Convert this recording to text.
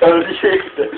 Aber die Schäfte.